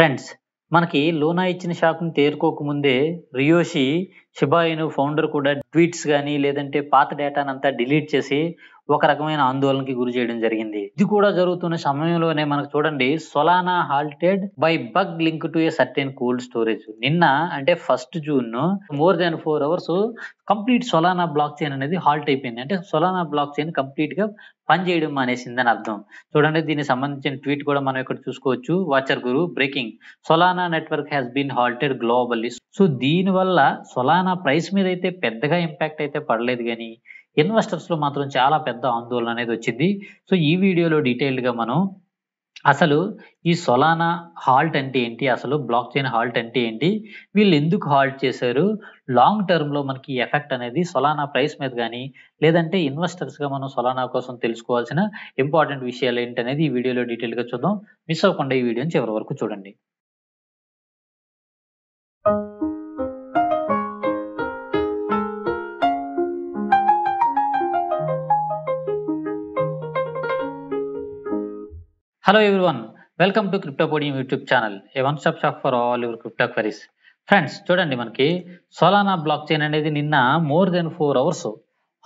Friends మనకి Luna ఇచ్చిన షాక్ను తేరుకోకముందే రియోషి షిబాయిను ఫౌండర్ కూడా ట్వీట్స్ కానీ లేదంటే పాత డేటానంతా డిలీట్ చేసి ఒక రకమైన ఆందోళనకి గురి చేయడం జరిగింది. ఇది కూడా జరుగుతున్న సమయంలోనే మనకు చూడండి Solana halted by bug link to a certain cold storage. నిన్న అంటే first June more than four hours complete Solana block chain అనేది హాల్ట్ అయిపోయింది. అంటే సొలానా బ్లాక్ చైన్ కంప్లీట్గా పనిచేయడం మానేసిందని అర్థం. చూడండి దీనికి సంబంధించిన ట్వీట్ కూడా మనం ఇక్కడ చూసుకోవచ్చు. Watcher guru breaking Solana network has been halted globally. So దీని వల్ల సొలానా ప్రైస్ మీద అయితే పెద్దగా ఇంపాక్ట్ అయితే పడలేదు కానీ ఇన్వెస్టర్స్‌లో మాత్రం చాలా పెద్ద ఆందోళన అనేది వచ్చింది. సో ఈ వీడియోలో డీటెయిల్డ్‌గా మనం అసలు ఈ సొలానా హాల్ట్ అంటే ఏంటి? అసలు బ్లాక్ చైన్ హాల్ట్ అంటే ఏంటి? వీళ్ళు ఎందుకు హాల్ట్ చేశారు? లాంగ్ టర్మ్‌లో మనకి ఎఫెక్ట్ అనేది సొలానా ప్రైస్ మీద కానీ లేదంటే ఇన్వెస్టర్స్‌గా మనం సొలానా కోసం తెలుసుకోవాల్సిన ఇంపార్టెంట్ విషయాలు ఏంటనేది ఈ వీడియోలో డీటెయిల్గా చూద్దాం. మిస్ అవ్వకుండా ఈ వీడియోని చివరి వరకు చూడండి. Hello everyone welcome to Cryptopodium YouTube channel a one stop shop for all your crypto queries friends చూడండి మనకి సోలానా బ్లాక్ చైన్ అనేది నిన్న more than four hours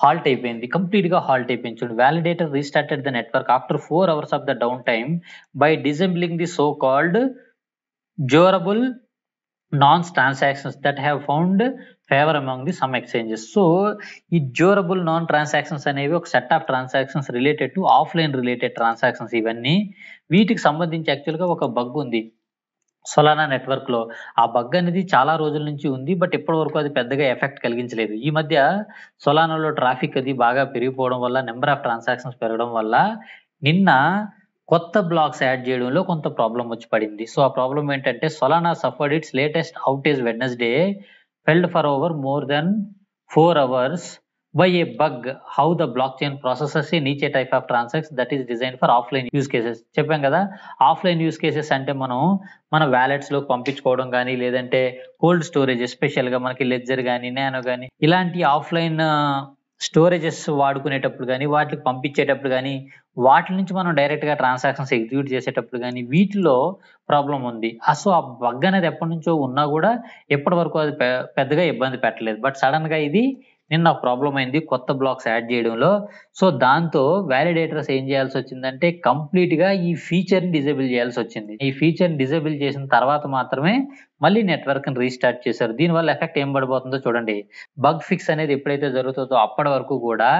halt అయిపోయింది. కంప్లీట్గా హాల్ట్ అయిపోయింది. చూడండి validator restarted the network after four hours of the down time by disabling the so called durable nonce transactions that have found favour among the some exchanges so ఈ durable nonce transactions అనేవి ఒక set of transactions related to offline related transactions ఇవన్నీ. వీటికి సంబంధించి యాక్చువల్గా ఒక bug ఉంది. Solana నెట్వర్క్లో. ఆ బగ్ అనేది చాలా రోజుల నుంచి ఉంది బట్ ఇప్పటి వరకు అది పెద్దగా ఎఫెక్ట్ కలిగించలేదు. ఈ మధ్య సొలానాలో ట్రాఫిక్ అది బాగా పెరిగిపోవడం వల్ల నెంబర్ ఆఫ్ ట్రాన్సాక్షన్స్ పెరగడం వల్ల నిన్న కొత్త బ్లాక్స్ యాడ్ చేయడంలో కొంత ప్రాబ్లం వచ్చి పడింది. సో ఆ ప్రాబ్లం ఏంటంటే Solana suffered its latest outage Wednesday failed for over more than four hours by a bug how the block processes in each type type of transaction that is design for offline use cases చెప్పాం కదా offline use cases అంటే మనం మన వ్యాలెట్స్లో పంపించుకోవడం కానీ లేదంటే cold storage ఎస్పెషల్గా మనకి ledger కానీ నానో కానీ ఇలాంటి ఆఫ్లైన్ స్టోరేజెస్ వాడుకునేటప్పుడు కానీ వాటికి పంపించేటప్పుడు కానీ వాటి నుంచి మనం డైరెక్ట్గా ట్రాన్సాక్షన్స్ ఎగ్జిక్యూట్ చేసేటప్పుడు కానీ వీటిలో ప్రాబ్లం ఉంది. సో ఆ బగ్ అనేది ఎప్పటి నుంచో ఉన్నా కూడా ఎప్పటి వరకు అది పెద్దగా ఇబ్బంది పెట్టలేదు. బట్ సడన్గా ఇది నిన్న ప్రాబ్లం అయింది. కొత్త బ్లాక్స్ యాడ్ చేయడంలో. సో దాంతో వ్యాలిడేటర్స్ ఏం చేయాల్సి వచ్చిందంటే కంప్లీట్గా ఈ ఫీచర్ని డిజేబుల్ చేయాల్సి వచ్చింది. ఈ ఫీచర్ని డిజేబుల్ చేసిన తర్వాత మాత్రమే మళ్ళీ నెట్వర్క్ని రీస్టార్ట్ చేశారు. దీనివల్ల ఎఫెక్ట్ ఏం పడిపోతుందో చూడండి. బగ్ ఫిక్స్ అనేది ఎప్పుడైతే జరుగుతుందో అప్పటి వరకు కూడా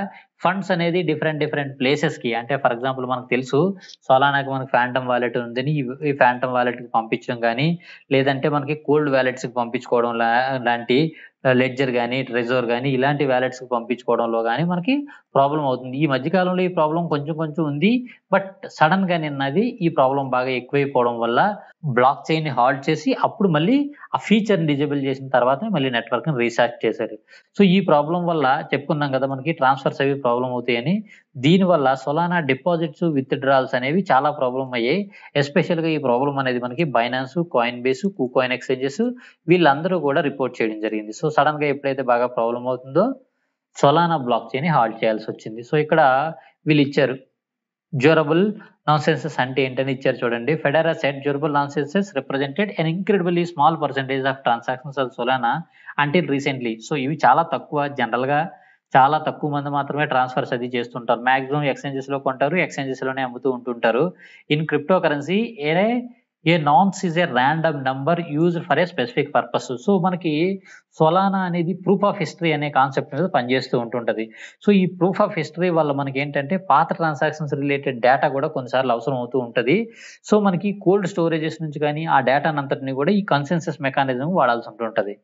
ఫండ్స్ అనేది డిఫరెంట్ డిఫరెంట్ ప్లేసెస్కి అంటే ఫర్ ఎగ్జాంపుల్ మనకు తెలుసు సోలానాకి మనకి ఫ్యాంటమ్ వాలెట్ ఉందని ఈ ఫ్యాంటమ్ వాలెట్కి పంపించడం కానీ లేదంటే మనకి కోల్డ్ వ్యాలెట్స్కి పంపించుకోవడం లాంటి లెడ్జర్ కానీ ట్రెజర్ కానీ ఇలాంటి వ్యాలెట్స్కి పంపించుకోవడంలో కానీ మనకి ప్రాబ్లం అవుతుంది. ఈ మధ్యకాలంలో ఈ ప్రాబ్లం కొంచెం కొంచెం ఉంది. బట్ సడన్గా నిన్నది ఈ ప్రాబ్లం బాగా ఎక్కువైపోవడం వల్ల బ్లాక్ చైన్ని హాల్ట్ చేసి అప్పుడు మళ్ళీ ఆ ఫీచర్ని డిజేబుల్ చేసిన తర్వాత మళ్ళీ నెట్వర్క్ని రీసార్ట్ చేశారు. సో ఈ ప్రాబ్లం వల్ల చెప్పుకున్నాం కదా మనకి ట్రాన్స్ఫర్స్ అవి ప్రాబ్లం అవుతాయని. దీనివల్ల సొలానా డిపాజిట్స్ విత్ డ్రాల్స్ అనేవి చాలా ప్రాబ్లం అయ్యాయి. ఎస్పెషల్గా ఈ ప్రాబ్లం అనేది మనకి Binance Coinbase KuCoin exchanges వీళ్ళందరూ కూడా రిపోర్ట్ చేయడం జరిగింది. సో సడన్గా ఎప్పుడైతే బాగా ప్రాబ్లం అవుతుందో సొలానా బ్లాక్ చైన్ హాల్ట్ చేయాల్సి వచ్చింది. సో ఇక్కడ వీళ్ళు ఇచ్చారు. డ్యూరబుల్ నాన్సెన్సెస్ అంటే ఏంటని ఇచ్చారు చూడండి. ఫెడరా set durable nonces represented an incredibly small percentage of transactions of Solana until recently so ఇవి చాలా తక్కువ జనరల్గా చాలా తక్కువ మంది మాత్రమే ట్రాన్స్ఫర్స్ అది చేస్తుంటారు. మాక్సిమం ఎక్స్చేంజెస్లో కొంటారు ఎక్స్చేంజెస్లోనే అమ్ముతూ ఉంటుంటారు. In crypto currency a a nonce is a random number use for a specific purpose so మనకి సొలానా అనేది ప్రూఫ్ ఆఫ్ హిస్టరీ అనే కాన్సెప్ట్ మీద పనిచేస్తూ ఉంటుంటది. సో ఈ ప్రూఫ్ ఆఫ్ హిస్టరీ వల్ల మనకి ఏంటంటే పాత ట్రాన్సాక్షన్స్ రిలేటెడ్ డేటా కూడా కొన్నిసార్లు అవసరం అవుతూ ఉంటుంది. సో మనకి కోల్డ్ స్టోరేజెస్ నుంచి కానీ ఆ డేటా అంతటిని కూడా ఈ కన్సెన్సస్ మెకానిజం వాడాల్సి ఉంటుంటుంది.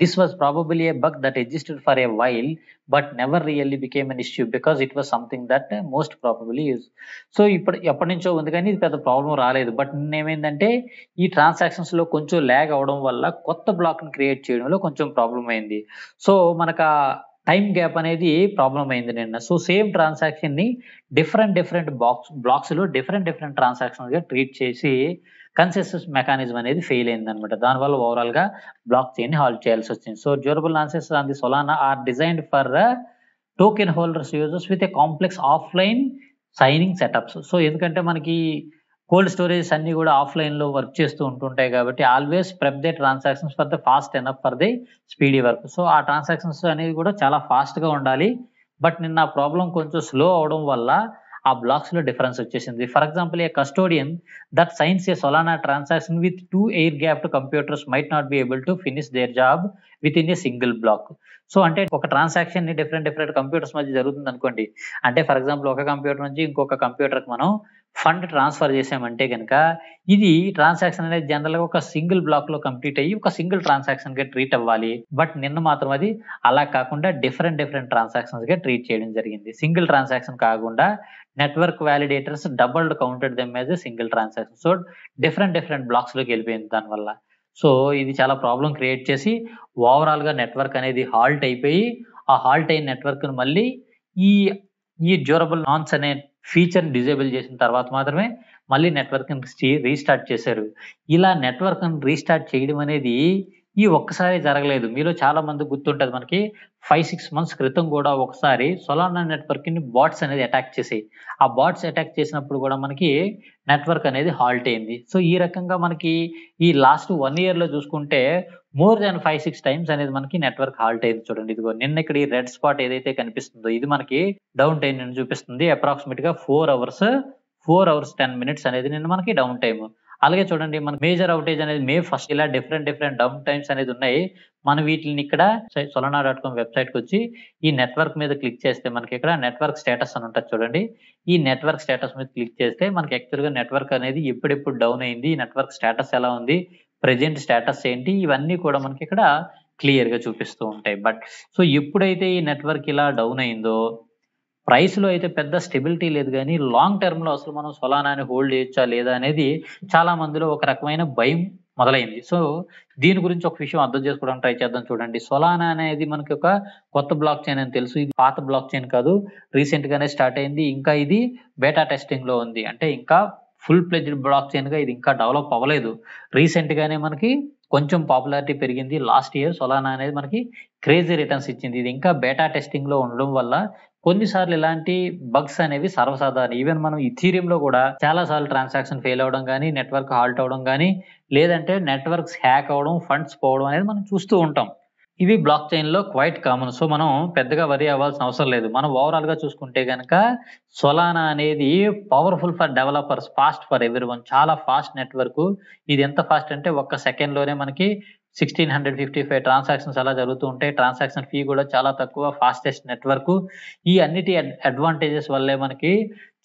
This was probably a bug that existed for a while, but never really became an issue because it was something that most most probably is. So ఇప్పుడు ఎప్పటి నుంచో ఉంది కానీ ఇది పెద్ద ప్రాబ్లం రాలేదు. బట్ ఏమైందంటే ఈ ట్రాన్సాక్షన్స్లో కొంచెం ల్యాగ్ అవడం వల్ల కొత్త బ్లాక్ని క్రియేట్ చేయడంలో కొంచెం ప్రాబ్లం అయింది. సో మనకు టైం గ్యాప్ అనేది ప్రాబ్లం అయింది నిన్న. సో సేమ్ ట్రాన్సాక్షన్ని డిఫరెంట్ డిఫరెంట్ బాక్స్ బ్లాక్స్లో డిఫరెంట్ డిఫరెంట్ ట్రాన్సాక్షన్స్గా ట్రీట్ చేసి కన్సెసస్ మెకానిజం అనేది ఫెయిల్ అయింది అనమాట దానివల్ల ఓవరాల్గా బ్లాక్ చైన్ హాల్ట్ చేయాల్సి వచ్చింది. So durable nonces on the Solana are designed for token holders users with a complex offline signing setups so ఎందుకంటే మనకి కోల్డ్ స్టోరేజెస్ అన్ని కూడా ఆఫ్లైన్లో వర్క్ చేస్తూ ఉంటుంటాయి కాబట్టి always prep they transactions for the fast enough for the speedy work so ఆ transactions అనేది కూడా చాలా ఫాస్ట్గా ఉండాలి. బట్ నిన్న ప్రాబ్లం కొంచెం స్లో అవడం వల్ల ఆ బ్లాక్స్లో డిఫరెన్స్ వచ్చేసింది. For example a custodian that signs a Solana transaction with two air gap computers might not be able to finish their job within a single block so అంటే ఒక ట్రాన్సాక్షన్ని different different computers మధ్య జరుగుతుంది అనుకోండి. అంటే for example ఒక computer నుంచి ఇంకొక కంప్యూటర్కి మనం ఫండ్ ట్రాన్స్ఫర్ చేసామంటే కనుక ఇది ట్రాన్సాక్షన్ అనేది జనరల్గా ఒక సింగిల్ బ్లాక్లో కంప్లీట్ అయ్యి ఒక సింగిల్ ట్రాన్సాక్షన్గా ట్రీట్ అవ్వాలి. బట్ నిన్న మాత్రం అది అలా కాకుండా డిఫరెంట్ డిఫరెంట్ ట్రాన్సాక్షన్స్గా ట్రీట్ చేయడం జరిగింది. సింగిల్ ట్రాన్సాక్షన్ కాకుండా network validators double counted them as single transaction. So different different బ్లాక్స్లోకి వెళ్ళిపోయింది దానివల్ల. సో ఇది చాలా ప్రాబ్లం క్రియేట్ చేసి ఓవరాల్గా నెట్వర్క్ అనేది హాల్ట్ అయిపోయి ఆ హాల్ట్ అయిన నెట్వర్క్ మళ్ళీ ఈ ఈ డ్యూరబుల్ నాన్స్ అనే ఫీచర్ డిజేబుల్ చేసిన తర్వాత మాత్రమే మళ్ళీ నెట్వర్క్ రీస్టార్ట్ చేశారు. ఇలా నెట్వర్క్ రీస్టార్ట్ చేయడం అనేది ఈ ఒక్కసారి జరగలేదు. మీలో చాలా మంది గుర్తుంటది మనకి ఫైవ్ సిక్స్ మంత్స్ క్రితం కూడా ఒకసారి సొలానా నెట్వర్క్ని బాట్స్ అనేది అటాక్ చేసి ఆ బాట్స్ అటాక్ చేసినప్పుడు కూడా మనకి నెట్వర్క్ అనేది హాల్ట్ అయింది. సో ఈ రకంగా మనకి ఈ లాస్ట్ వన్ ఇయర్లో చూసుకుంటే more than five six times అనేది మనకి నెట్వర్క్ హాల్ట్ అయింది చూడండి. ఇదిగో నిన్న ఇక్కడ ఈ రెడ్ స్పాట్ ఏదైతే కనిపిస్తుందో ఇది మనకి డౌన్ టైం చూపిస్తుంది. అప్రాక్సిమేట్గా four hours four hours ten minutes అనేది నిన్న మనకి డౌన్ టైమ్ అలాగే చూడండి మన మేజర్ అవుటేజ్ అనేది మే ఫస్ట్ ఇలా డిఫరెంట్ డిఫరెంట్ డౌన్ టైమ్స్ అనేది ఉన్నాయి. మనం వీటిని ఇక్కడ సొలనా డాట్ కామ్ వెబ్సైట్కి వచ్చి ఈ నెట్వర్క్ మీద క్లిక్ చేస్తే మనకి ఇక్కడ నెట్వర్క్ స్టేటస్ అని ఉంటుంది చూడండి. ఈ నెట్వర్క్ స్టేటస్ మీద క్లిక్ చేస్తే మనకి యాక్చువల్గా నెట్వర్క్ అనేది ఎప్పుడెప్పుడు డౌన్ అయింది నెట్వర్క్ స్టేటస్ ఎలా ఉంది ప్రెజెంట్ స్టేటస్ ఏంటి ఇవన్నీ కూడా మనకి ఇక్కడ క్లియర్గా చూపిస్తూ ఉంటాయి. బట్ సో ఎప్పుడైతే ఈ నెట్వర్క్ ఇలా డౌన్ అయిందో ప్రైస్లో అయితే పెద్ద స్టెబిలిటీ లేదు కానీ లాంగ్ టర్మ్లో అసలు మనం సొలానాని హోల్డ్ చేయొచ్చా లేదా అనేది చాలా మందిలో ఒక రకమైన భయం మొదలైంది. సో దీని గురించి ఒక విషయం అర్థం చేసుకోవడానికి ట్రై చేద్దాం చూడండి. సొలానా అనేది మనకి ఒక కొత్త బ్లాక్ చైన్ అని తెలుసు. ఇది పాత బ్లాక్ చైన్ కాదు. రీసెంట్ గానే స్టార్ట్ అయింది. ఇంకా ఇది బేటా టెస్టింగ్లో ఉంది. అంటే ఇంకా ఫుల్ ప్లెజ్డ్ బ్లాక్ చైన్గా ఇది ఇంకా డెవలప్ అవ్వలేదు. రీసెంట్ గానే మనకి కొంచెం పాపులారిటీ పెరిగింది. లాస్ట్ ఇయర్ సొలానా అనేది మనకి క్రేజీ రిటర్న్స్ ఇచ్చింది. ఇది ఇంకా బేటా టెస్టింగ్లో ఉండడం వల్ల కొన్నిసార్లు ఇలాంటి బగ్స్ అనేవి సర్వసాధారణ. ఈవెన్ మనం ఇథీరియం లో కూడా చాలా సార్లు ట్రాన్సాక్షన్ ఫెయిల్ అవడం కానీ నెట్వర్క్ హాల్ట్ అవడం కానీ లేదంటే నెట్వర్క్స్ హ్యాక్ అవడం ఫండ్స్ పోవడం అనేది మనం చూస్తూ ఉంటాం. ఇవి బ్లాక్ చైన్లో క్వైట్ కామన్ సో మనం పెద్దగా వరి అవ్వాల్సిన అవసరం లేదు. మనం ఓవరాల్గా చూసుకుంటే కనుక సొలానా అనేది powerful for developers fast for everyone చాలా ఫాస్ట్ నెట్వర్క్ ఇది ఎంత ఫాస్ట్ అంటే ఒక్క సెకండ్లోనే మనకి sixteen hundred fifty five transactions అలా జరుగుతూ ఉంటాయి ట్రాన్సాక్షన్ ఫీ కూడా చాలా తక్కువ ఫాస్టెస్ట్ నెట్వర్క్ ఈ అన్నిటి అడ్వాంటేజెస్ వల్లే మనకి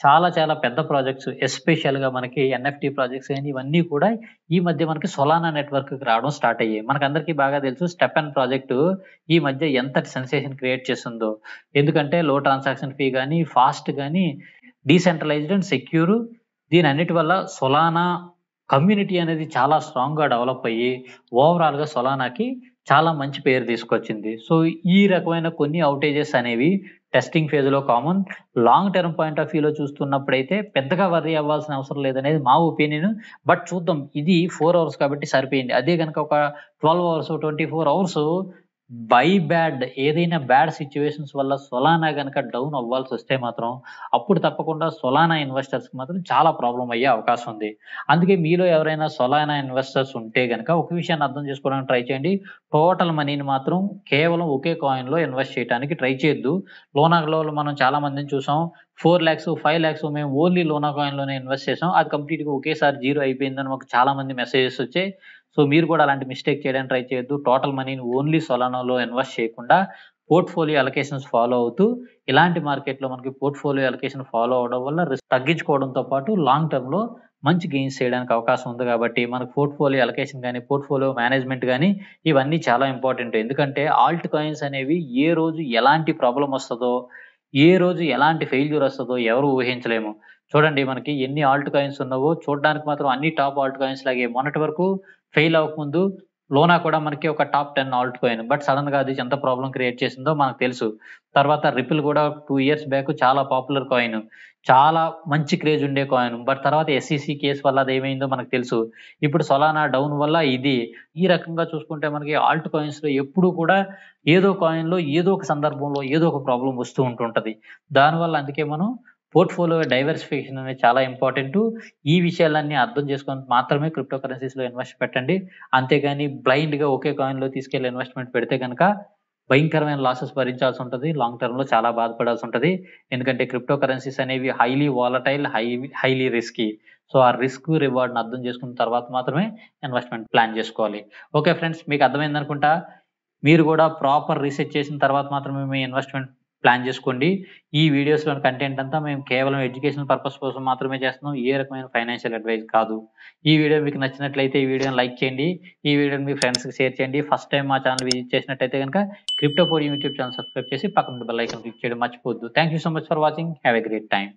చాలా చాలా పెద్ద ప్రాజెక్ట్స్ ఎస్పెషల్గా మనకి ఎన్ఎఫ్టి ప్రాజెక్ట్స్ కానీ ఇవన్నీ కూడా ఈ మధ్య మనకి సొలానా నెట్వర్క్ రావడం స్టార్ట్ అయ్యాయి. మనకు అందరికీ బాగా తెలుసు స్టెప్ అండ్ ప్రాజెక్టు ఈ మధ్య ఎంత సెన్సేషన్ క్రియేట్ చేస్తుందో. ఎందుకంటే లో ట్రాన్సాక్షన్ ఫీ కానీ ఫాస్ట్ కానీ డీసెంట్రలైజ్డ్ అండ్ సెక్యూర్ దీని అన్నిటి వల్ల సొలానా కమ్యూనిటీ అనేది చాలా స్ట్రాంగ్గా డెవలప్ అయ్యి ఓవరాల్గా సొలానాకి చాలా మంచి పేరు తీసుకొచ్చింది. సో ఈ రకమైన కొన్ని అవుటేజెస్ అనేవి టెస్టింగ్ ఫేజ్లో common long term point of వ్యూలో చూస్తున్నప్పుడైతే పెద్దగా వర్రీ అవ్వాల్సిన అవసరం లేదనేది మా ఒపీనియన్ బట్ చూద్దాం ఇది ఫోర్ అవర్స్ కాబట్టి సరిపోయింది. అదే కనుక ఒక twelve hours twenty four hours by bad ఏదైనా బ్యాడ్ సిచ్యువేషన్స్ వల్ల సొలానా కనుక డౌన్ అవ్వాల్సి వస్తే మాత్రం అప్పుడు తప్పకుండా సొలానా ఇన్వెస్టర్స్కి మాత్రం చాలా ప్రాబ్లం అయ్యే అవకాశం ఉంది. అందుకే మీలో ఎవరైనా సొలానా ఇన్వెస్టర్స్ ఉంటే కనుక ఒక విషయాన్ని అర్థం చేసుకోవడానికి ట్రై చేయండి. టోటల్ మనీని మాత్రం కేవలం ఒకే కాయిన్లో ఇన్వెస్ట్ చేయడానికి ట్రై చేయొద్దు. లోనాలో మనం చాలా మందిని చూసాం. ఫోర్ ల్యాక్స్ ఫైవ్ ల్యాక్స్ మేము ఓన్లీ లోనా కాయిన్లోనే ఇన్వెస్ట్ చేసాం. అది కంప్లీట్గా ఒకేసారి జీరో అయిపోయిందని మాకు చాలా మంది మెసేజెస్ వచ్చాయి. సో మీరు కూడా అలాంటి మిస్టేక్ చేయడానికి ట్రై చేయొద్దు. టోటల్ మనీని ఓన్లీ సొలానోలో ఇన్వెస్ట్ చేయకుండా పోర్ట్ఫోలియో అలొకేషన్స్ ఫాలో అవుతూ ఇలాంటి మార్కెట్లో మనకి పోర్ట్ఫోలియో అలొకేషన్ ఫాలో అవడం వల్ల రిస్క్ తగ్గించుకోవడంతో పాటు లాంగ్ టర్మ్లో మంచి గెయిన్స్ చేయడానికి అవకాశం ఉంది కాబట్టి మనకు పోర్ట్ఫోలియో అలొకేషన్ కానీ పోర్ట్ఫోలియో మేనేజ్మెంట్ కానీ ఇవన్నీ చాలా ఇంపార్టెంట్ ఎందుకంటే ఆల్ట్ కాయిన్స్ అనేవి ఏ రోజు ఎలాంటి ప్రాబ్లం వస్తుందో ఏ రోజు ఎలాంటి ఫెయిల్యూర్ వస్తుందో ఎవరు ఊహించలేము. చూడండి మనకి ఎన్ని ఆల్ట్ కాయిన్స్ ఉన్నావో చూడడానికి మాత్రం అన్ని టాప్ ఆల్ట్ కాయిన్స్ లాగే. మొన్నటి వరకు ఫెయిల్ అవ్వకముందు లోనా కూడా మనకి ఒక top ten alt coin. But సడన్గా అది ఎంత ప్రాబ్లం క్రియేట్ చేసిందో మనకు తెలుసు. తర్వాత రిపిల్ కూడా టూ ఇయర్స్ బ్యాక్ చాలా పాపులర్ కాయిన్. చాలా మంచి క్రేజ్ ఉండే కాయిన్. బట్ తర్వాత ఎస్ఈసి కేసు వల్ల అది ఏమైందో మనకు తెలుసు. ఇప్పుడు సొలానా డౌన్ వల్ల ఇది. ఈ రకంగా చూసుకుంటే మనకి ఆల్ట్ కాయిన్స్లో ఎప్పుడు కూడా ఏదో కాయిన్లో ఏదో ఒక సందర్భంలో ఏదో ఒక ప్రాబ్లం వస్తూ ఉంటుంటది. దానివల్ల అందుకే మనం పోర్ట్ఫోలియో డైవర్సిఫికేషన్ అనేది చాలా ఇంపార్టెంట్. ఈ విషయాలన్నీ అర్థం చేసుకొని మాత్రమే క్రిప్టో కరెన్సీస్లో ఇన్వెస్ట్ పెట్టండి. అంతేగాని బ్లైండ్గా ఒకే కాయిన్లో తీసుకెళ్ళి ఇన్వెస్ట్మెంట్ పెడితే కనుక భయంకరమైన లాసెస్ భరించాల్సి ఉంటుంది. లాంగ్ టర్మ్లో చాలా బాధపడాల్సి ఉంటుంది. ఎందుకంటే క్రిప్టో కరెన్సీస్ అనేవి highly volatile high highly risky. So ఆ రిస్క్ రివార్డ్ని అర్థం చేసుకున్న తర్వాత మాత్రమే ఇన్వెస్ట్మెంట్ ప్లాన్ చేసుకోవాలి. ఓకే ఫ్రెండ్స్ మీకు అర్థమైందనుకుంటా. మీరు కూడా ప్రాపర్ రీసెర్చ్ చేసిన తర్వాత మాత్రమే మీ ఇన్వెస్ట్మెంట్ ప్లాన్ చేసుకోండి. ఈ వీడియోస్లోని కంటెంట్ అంతా మేము కేవలం ఎడ్యుకేషన్ పర్పస్ కోసం మాత్రమే చేస్తున్నాం. ఏ రకమైన ఫైనాన్షియల్ అడ్వైస్ కాదు. ఈ వీడియో మీకు నచ్చినట్లయితే ఈ వీడియోని లైక్ చేయండి. ఈ వీడియోని మీ ఫ్రెండ్స్కి షేర్ చేయండి. ఫస్ట్ టైం మా ఛానల్ విజిట్ చేసినట్టయితే కనుక క్రిప్టోపోర్ యూట్యూబ్ ఛానల్ సబ్స్క్రైబ్ చేసి పక్కన బెల్ ఐకన్ క్లిక్ చేయడం మర్చిపోవద్దు. Thank you so much for watching have a great time